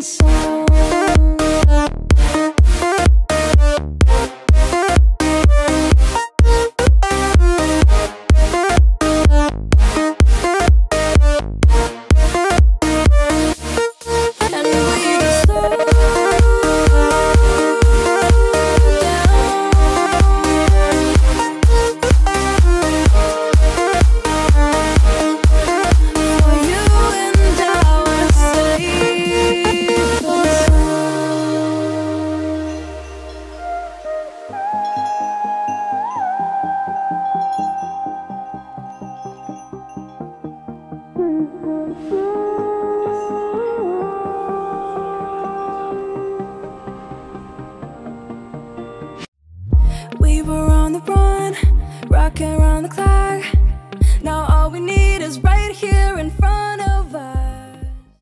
inside around the clock.